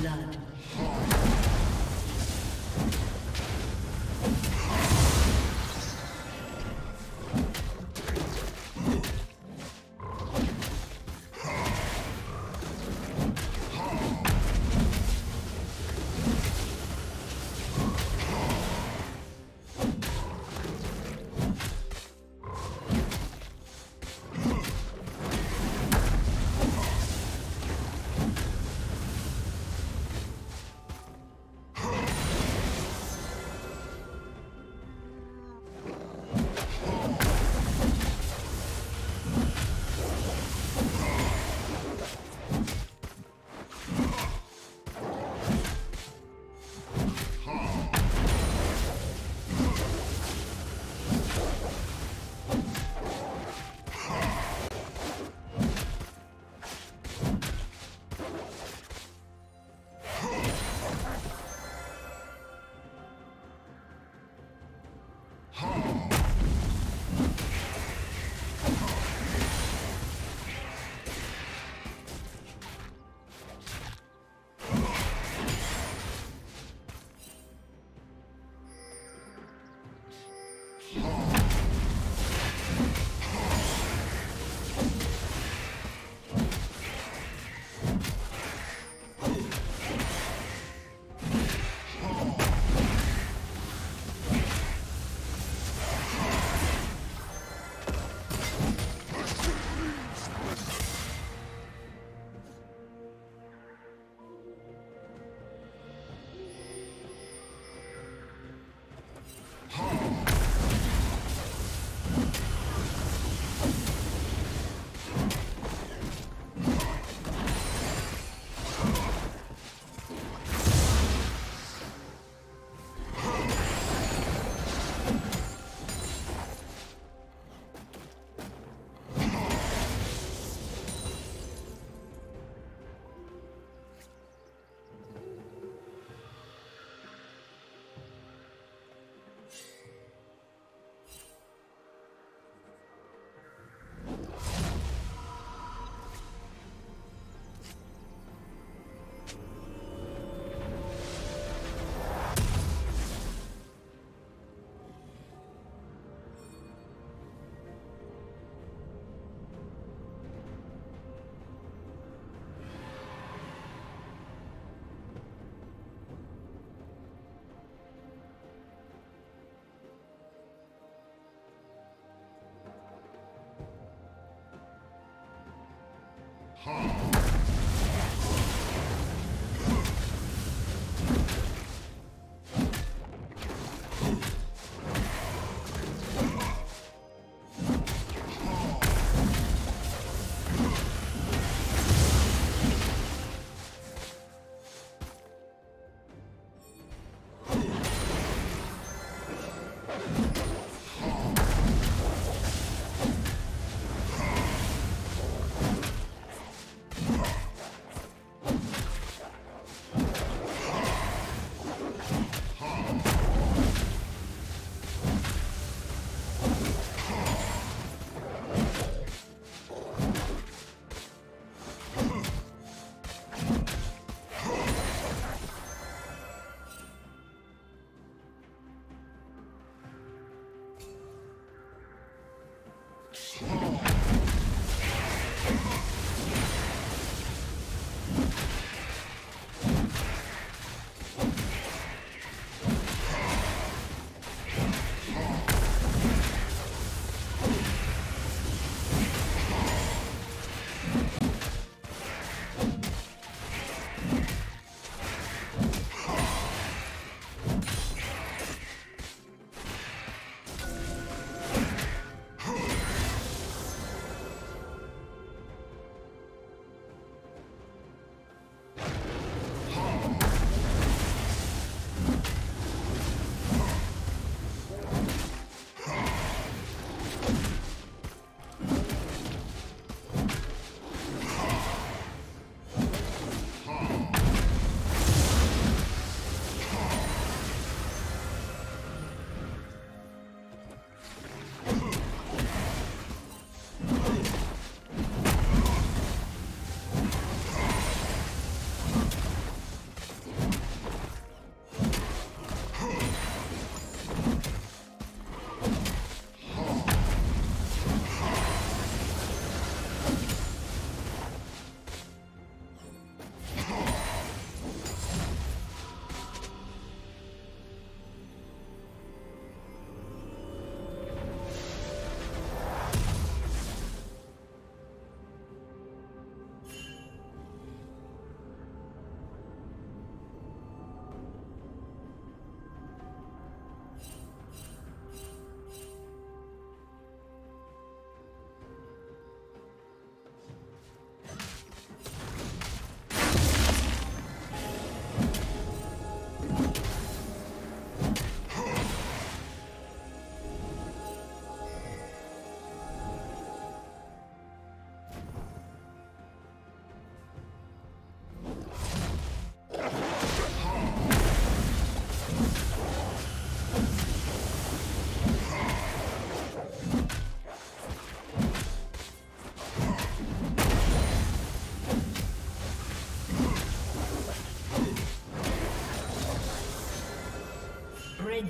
Blood. you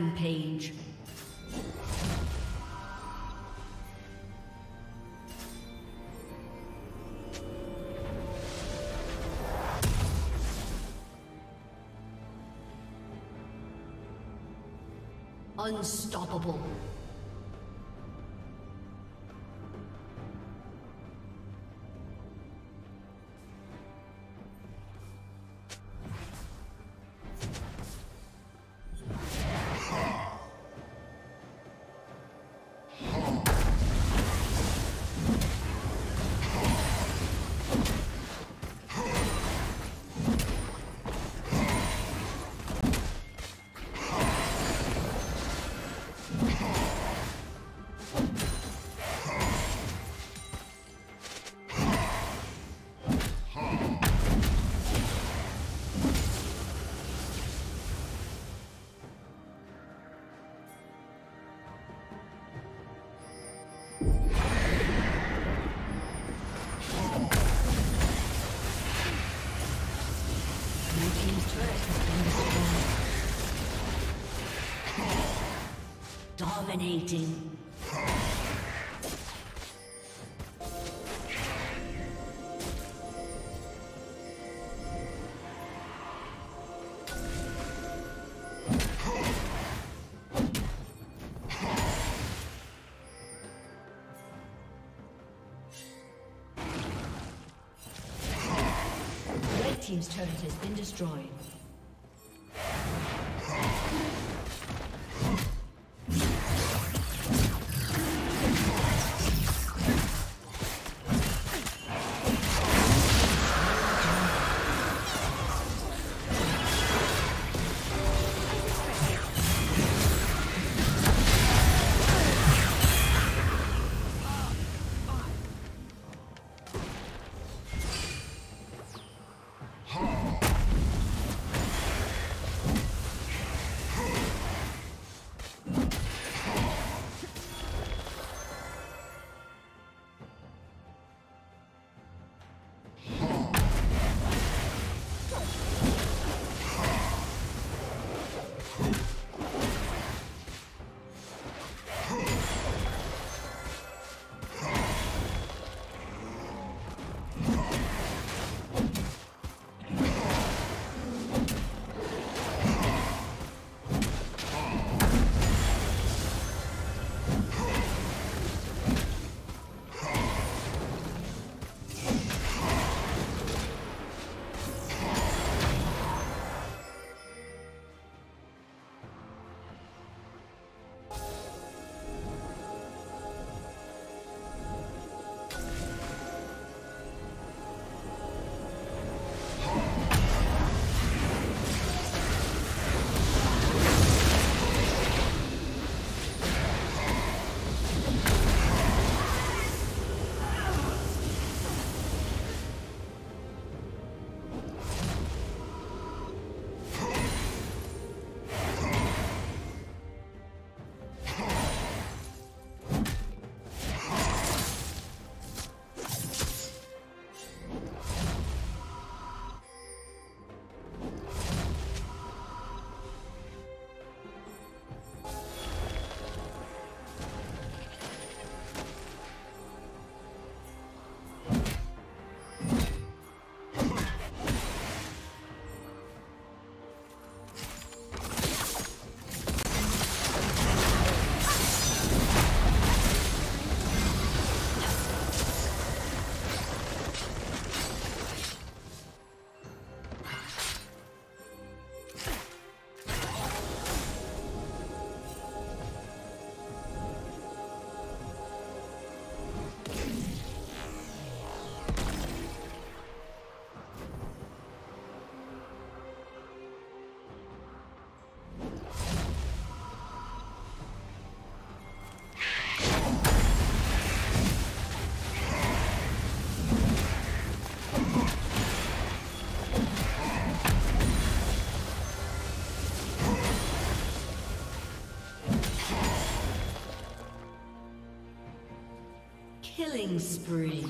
Rampage. Unstoppable. Dominating. Spree.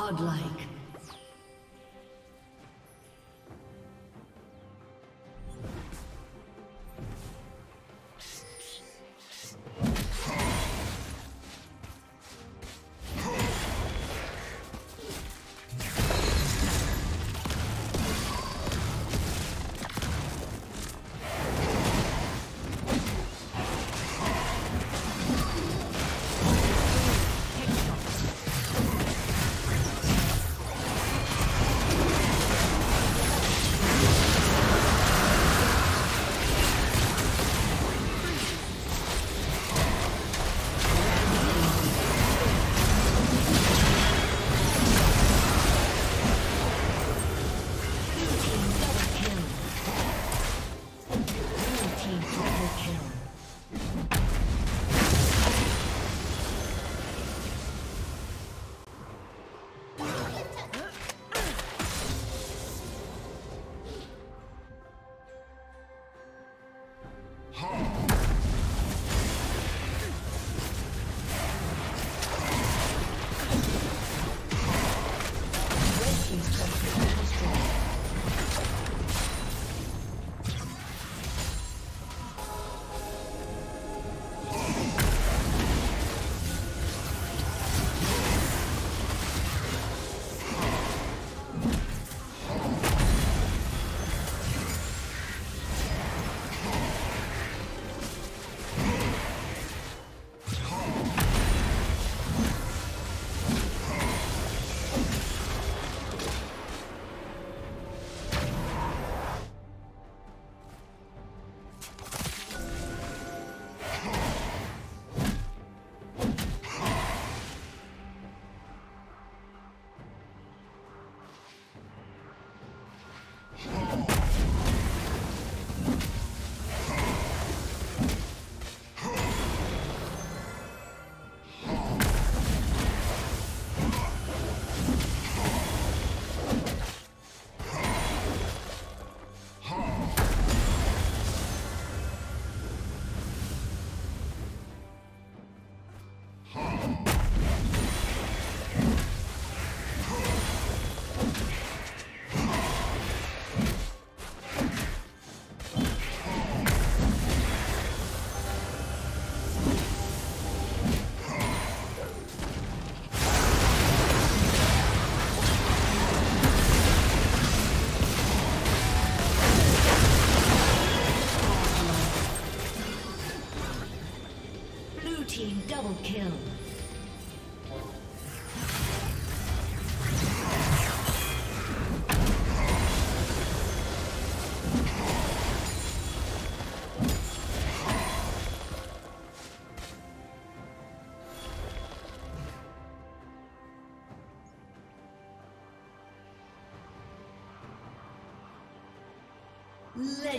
Godlike.